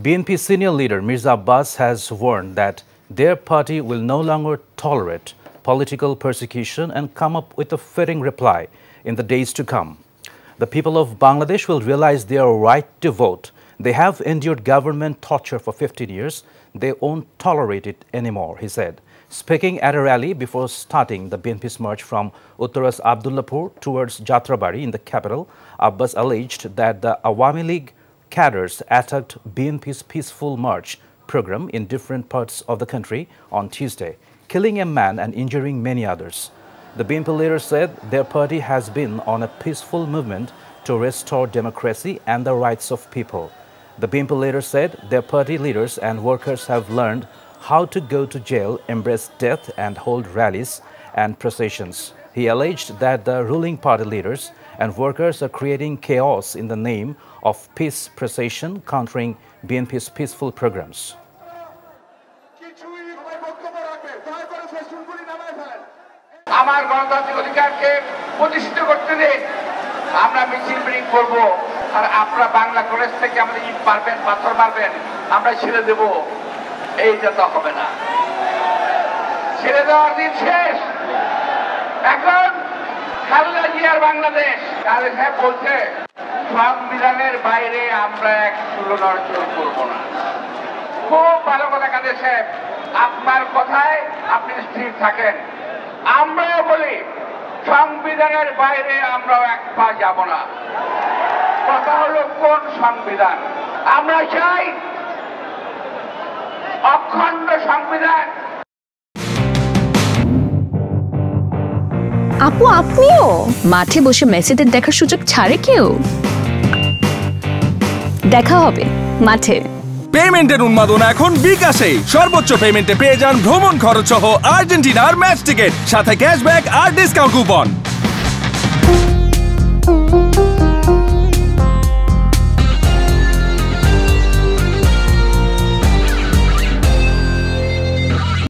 BNP senior leader Mirza Abbas has warned that their party will no longer tolerate political persecution and come up with a fitting reply in the days to come. The people of Bangladesh will realize their right to vote. They have endured government torture for 15 years. They won't tolerate it anymore, he said. Speaking at a rally before starting the BNP's march from Uttaras Abdullapur towards Jatrabari in the capital, Abbas alleged that the Awami League cadres attacked BNP's peaceful march program in different parts of the country on Tuesday, killing a man and injuring many others. The BNP leader said their party has been on a peaceful movement to restore democracy and the rights of people. The BNP leader said their party leaders and workers have learned how to go to jail, embrace death, and hold rallies and processions. He alleged that the ruling party leaders and workers are creating chaos in the name of peace procession, countering BNP's peaceful programs. আমার গণতান্ত্রিক অধিকারকে প্রতিষ্ঠিত করতে দিন আমরা মিছিল meeting করবো আর আপনারা বাংলা কলেজ থেকে আমাদের ইট পারবেন পাথর মারবেন আমরা ছেড়ে দেব এইটা তো হবে না ছেড়ে দেওয়ার দিন শেষ এখন খালেদা জিয়ার বাংলাদেশ, তাহলে সাহেব বলছে সংবিধানের বাইরে আমরা এক তুলনার চোর করব না। খুব ভালো কথা কাদের সাহেব আপনার কথায় আপনি স্থির থাকেন। আমরাও বলি, সংবিধানের বাইরে আমরাও এক পা যাব না। কথা হলো কোন সংবিধান? আমরা চাই অখণ্ড সংবিধান আপু, আপনিও? মাঠে বসে মেসিদের দেখার সুযোগ ছাড়ে কেউ? দেখা হবে মাঠে। পেমেন্টের উন্মাদনা এখন বিকাশে। সর্বোচ্চ পেমেন্টে পেয়ে যান ভ্রমণ খরচ সহ আর্জেন্টিনার ম্যাচ টিকিট, সাথে ক্যাশব্যাক আর ডিসকাউন্ট কুপন।